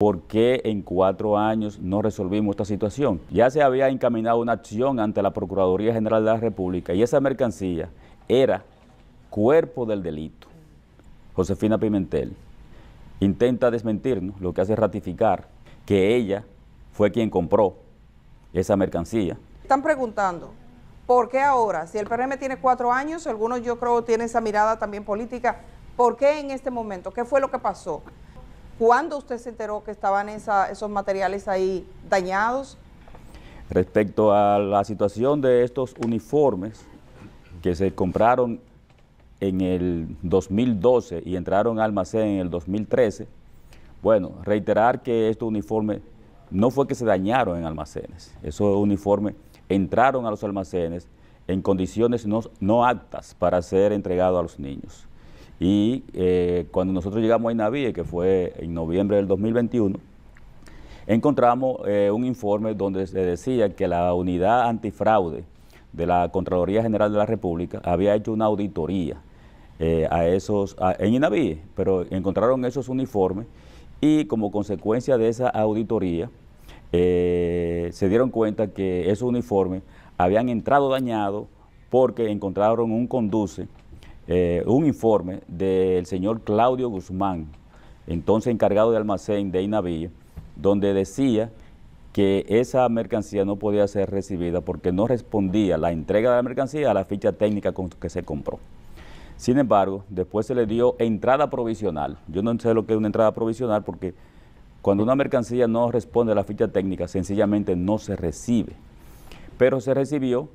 ¿Por qué en cuatro años no resolvimos esta situación? Ya se había encaminado una acción ante la Procuraduría General de la República y esa mercancía era cuerpo del delito. Josefina Pimentel intenta desmentirnos, lo que hace ratificar que ella fue quien compró esa mercancía. Están preguntando, ¿por qué ahora? Si el PRM tiene cuatro años, algunos yo creo tienen esa mirada también política, ¿por qué en este momento? ¿Qué fue lo que pasó? ¿Cuándo usted se enteró que estaban esos materiales ahí dañados? Respecto a la situación de estos uniformes que se compraron en el 2012 y entraron al almacén en el 2013, bueno, reiterar que estos uniformes no fue que se dañaron en almacenes, esos uniformes entraron a los almacenes en condiciones no, no aptas para ser entregados a los niños. Y eh, cuando nosotros llegamos a Inavíe, que fue en noviembre del 2021, encontramos eh, un informe donde se decía que la unidad antifraude de la Contraloría General de la República había hecho una auditoría eh, a esos, en Inavíe, pero encontraron esos uniformes y como consecuencia de esa auditoría se dieron cuenta que esos uniformes habían entrado dañados porque encontraron un conduce eh, un informe del señor Claudio Guzmán, entonces encargado de almacén de Inavilla, donde decía que esa mercancía no podía ser recibida porque no respondía la entrega de la mercancía a la ficha técnica con que se compró. Sin embargo, después se le dio entrada provisional. Yo no sé lo que es una entrada provisional porque cuando una mercancía no responde a la ficha técnica, sencillamente no se recibe. Pero se recibió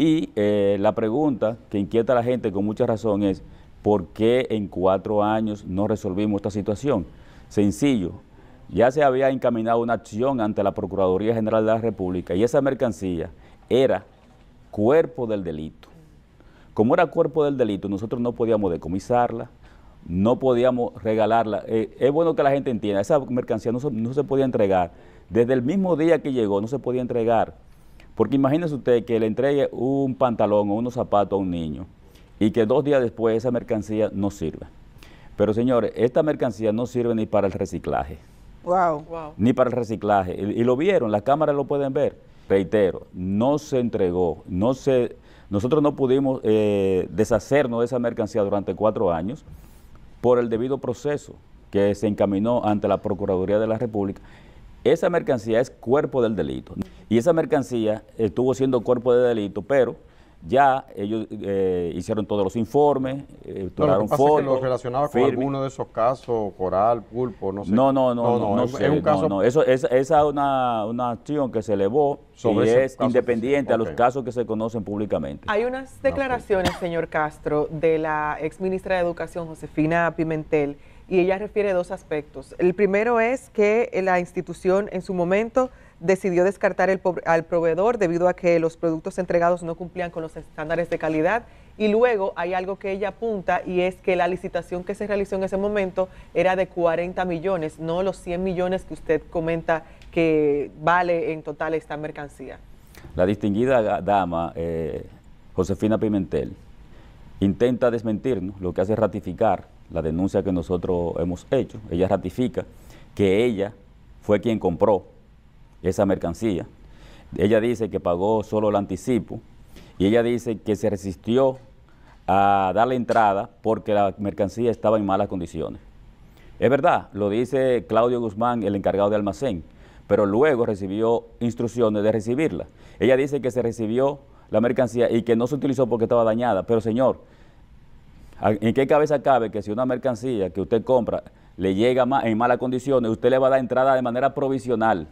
y eh, la pregunta que inquieta a la gente con mucha razón es, ¿por qué en cuatro años no resolvimos esta situación? Sencillo, ya se había encaminado una acción ante la Procuraduría General de la República y esa mercancía era cuerpo del delito. Como era cuerpo del delito, nosotros no podíamos decomisarla, no podíamos regalarla. Eh, es bueno que la gente entienda, esa mercancía no no se podía entregar. Desde el mismo día que llegó no se podía entregar porque imagínese usted que le entregue un pantalón o unos zapatos a un niño y que dos días después esa mercancía no sirva. Pero señores, esta mercancía no sirve ni para el reciclaje. Wow. Ni para el reciclaje. Y, lo vieron, las cámaras lo pueden ver. Reitero, no se entregó, no se, nosotros no pudimos eh, deshacernos de esa mercancía durante cuatro años por el debido proceso que se encaminó ante la Procuraduría de la República esa mercancía es cuerpo del delito. Y esa mercancía estuvo siendo cuerpo de delito, pero ya ellos eh, hicieron todos los informes, eh, no, fotos. que lo relacionaba con alguno de esos casos, coral, pulpo, no sé. No, no, no, no, no, es, un caso. No, Eso, es, esa es una, una, acción que se elevó Sobre y es independiente a los casos que se conocen públicamente. Hay unas declaraciones, señor Castro, de la ex ministra de Educación, Josefina Pimentel, y ella refiere dos aspectos. El primero es que la institución en su momento decidió descartar al proveedor debido a que los productos entregados no cumplían con los estándares de calidad. Y luego hay algo que ella apunta y es que la licitación que se realizó en ese momento era de 40 millones, no los 100 millones que usted comenta que vale en total esta mercancía. La distinguida dama, eh, Josefina Pimentel, intenta desmentirnos, lo que hace ratificar la denuncia que nosotros hemos hecho. Ella ratifica que ella fue quien compró esa mercancía. Ella dice que pagó solo el anticipo y ella dice que se resistió a darle entrada porque la mercancía estaba en malas condiciones. Es verdad, lo dice Claudio Guzmán, el encargado de almacén, pero luego recibió instrucciones de recibirla. Ella dice que se recibió la mercancía y que no se utilizó porque estaba dañada, pero señor, ¿En qué cabeza cabe que si una mercancía que usted compra le llega en malas condiciones, usted le va a dar entrada de manera provisional?